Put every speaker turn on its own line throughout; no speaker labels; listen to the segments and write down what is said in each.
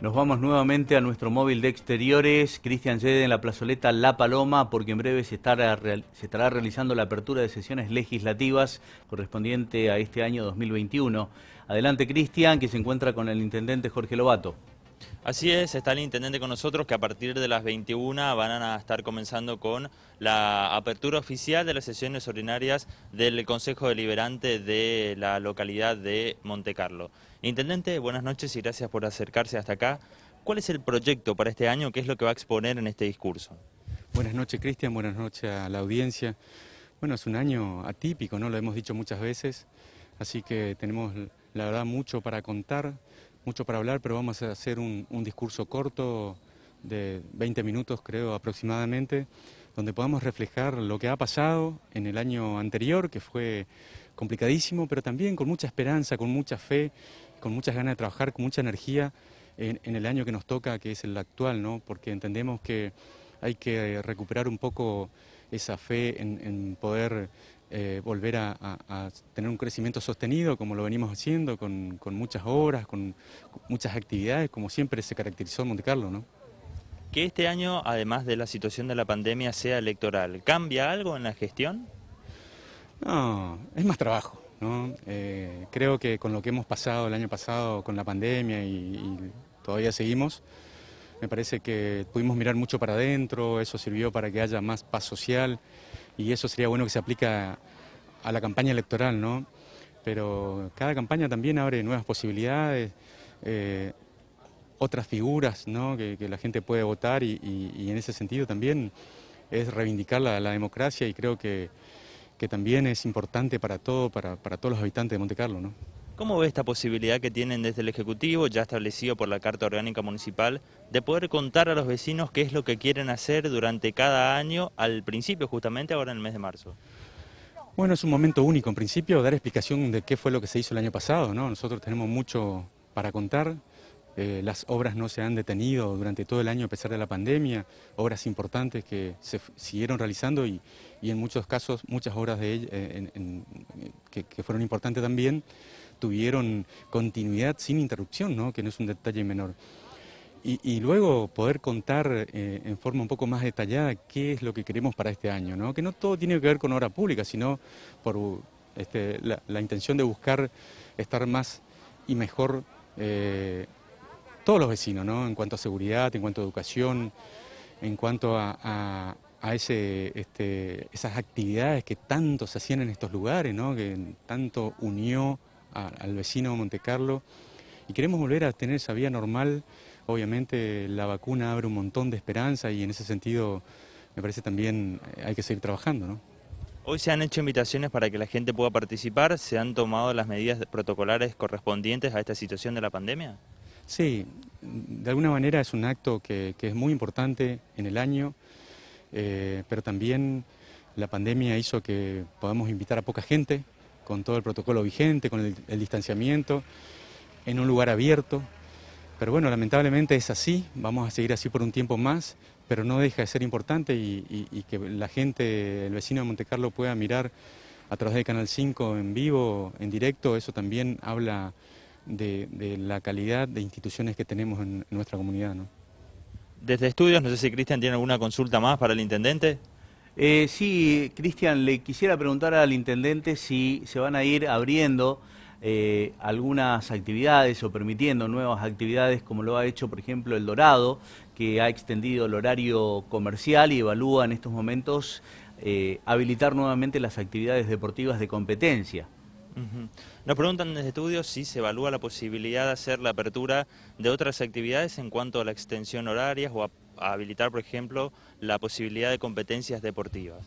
Nos vamos nuevamente a nuestro móvil de exteriores, Cristian Yede en la plazoleta La Paloma, porque en breve se estará, se estará realizando la apertura de sesiones legislativas correspondiente a este año 2021. Adelante Cristian, que se encuentra con el intendente Jorge Lobato.
Así es, está el intendente con nosotros que a partir de las 21 van a estar comenzando con la apertura oficial de las sesiones ordinarias del Consejo Deliberante de la localidad de Montecarlo. Intendente, buenas noches y gracias por acercarse hasta acá. ¿Cuál es el proyecto para este año? ¿Qué es lo que va a exponer en este discurso?
Buenas noches, Cristian. Buenas noches a la audiencia. Bueno, es un año atípico, ¿no? Lo hemos dicho muchas veces, así que tenemos, la verdad, mucho para contar mucho para hablar, pero vamos a hacer un, discurso corto de 20 minutos, creo, aproximadamente, donde podamos reflejar lo que ha pasado en el año anterior, que fue complicadísimo, pero también con mucha esperanza, con mucha fe, con muchas ganas de trabajar, con mucha energía en, el año que nos toca, que es el actual, ¿no? Porque entendemos que hay que recuperar un poco esa fe en poder eh, volver a, tener un crecimiento sostenido como lo venimos haciendo, con, muchas obras, con, muchas actividades, como siempre se caracterizó Monte Carlo. ¿no?
Que este año, además de la situación de la pandemia, sea electoral, ¿cambia algo en la gestión?
No, es más trabajo. ¿no? Eh, creo que con lo que hemos pasado el año pasado con la pandemia y todavía seguimos, me parece que pudimos mirar mucho para adentro, eso sirvió para que haya más paz social y eso sería bueno que se aplica a la campaña electoral, ¿no? Pero cada campaña también abre nuevas posibilidades, eh, otras figuras, ¿no? Que, la gente puede votar y, en ese sentido también es reivindicar la, democracia y creo que, también es importante para todo, para, para todos los habitantes de Monte Carlo, ¿no?
¿Cómo ve esta posibilidad que tienen desde el Ejecutivo, ya establecido por la Carta Orgánica Municipal, de poder contar a los vecinos qué es lo que quieren hacer durante cada año, al principio justamente, ahora en el mes de marzo?
Bueno, es un momento único. En principio, dar explicación de qué fue lo que se hizo el año pasado. ¿no? Nosotros tenemos mucho para contar. Eh, las obras no se han detenido durante todo el año a pesar de la pandemia, obras importantes que se siguieron realizando y, en muchos casos muchas obras de eh, que fueron importantes también tuvieron continuidad sin interrupción, ¿no? que no es un detalle menor. Y, luego poder contar eh, en forma un poco más detallada qué es lo que queremos para este año, ¿no? que no todo tiene que ver con obra pública, sino por este, la, intención de buscar estar más y mejor eh, todos los vecinos, ¿no? en cuanto a seguridad, en cuanto a educación, en cuanto a, ese, este, esas actividades que tanto se hacían en estos lugares, ¿no? que tanto unió al vecino Monte Carlo y queremos volver a tener esa vía normal. Obviamente la vacuna abre un montón de esperanza y en ese sentido me parece también eh, hay que seguir trabajando. ¿no?
Hoy se han hecho invitaciones para que la gente pueda participar, ¿se han tomado las medidas protocolares correspondientes a esta situación de la pandemia?
Sí, de alguna manera es un acto que, es muy importante en el año, eh, pero también la pandemia hizo que podamos invitar a poca gente, con todo el protocolo vigente, con el, distanciamiento, en un lugar abierto. Pero bueno, lamentablemente es así, vamos a seguir así por un tiempo más, pero no deja de ser importante y, que la gente, el vecino de Montecarlo pueda mirar a través de Canal 5 en vivo, en directo, eso también habla de, la calidad de instituciones que tenemos en, nuestra comunidad.
Desde estudios, no sé si Cristian tiene alguna consulta más para el intendente.
Eh, sí, Cristian, le quisiera preguntar al intendente si se van a ir abriendo eh, algunas actividades o permitiendo nuevas actividades, como lo ha hecho, por ejemplo, El Dorado, que ha extendido el horario comercial y evalúa en estos momentos eh, habilitar nuevamente las actividades deportivas de competencia.
Nos preguntan desde estudios si se evalúa la posibilidad de hacer la apertura de otras actividades en cuanto a la extensión horaria o a habilitar, por ejemplo, la posibilidad de competencias deportivas.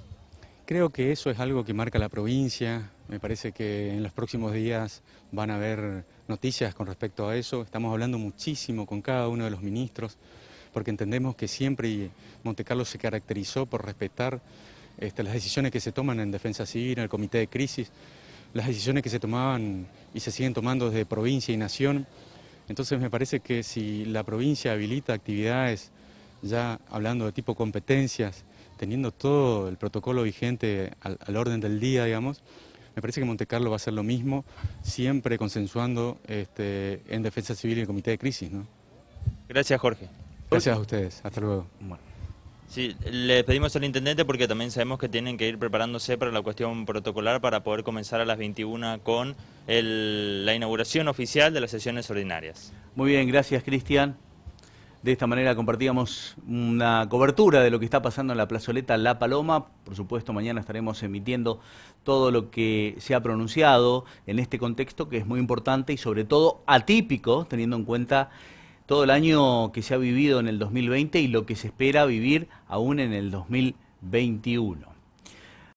Creo que eso es algo que marca la provincia. Me parece que en los próximos días van a haber noticias con respecto a eso. Estamos hablando muchísimo con cada uno de los ministros porque entendemos que siempre Montecarlo se caracterizó por respetar este, las decisiones que se toman en defensa civil, en el comité de crisis, las decisiones que se tomaban y se siguen tomando desde provincia y nación. Entonces me parece que si la provincia habilita actividades ya hablando de tipo competencias, teniendo todo el protocolo vigente al, orden del día, digamos, me parece que Monte Carlo va a hacer lo mismo, siempre consensuando este, en Defensa Civil y el Comité de Crisis. ¿no?
Gracias, Jorge.
Gracias a ustedes. Hasta luego.
Sí, le pedimos al intendente porque también sabemos que tienen que ir preparándose para la cuestión protocolar para poder comenzar a las 21 con la inauguración oficial de las sesiones ordinarias.
Muy bien, gracias Cristian. De esta manera compartíamos una cobertura de lo que está pasando en la plazoleta La Paloma. Por supuesto, mañana estaremos emitiendo todo lo que se ha pronunciado en este contexto que es muy importante y sobre todo atípico, teniendo en cuenta todo el año que se ha vivido en el 2020 y lo que se espera vivir aún en el 2021.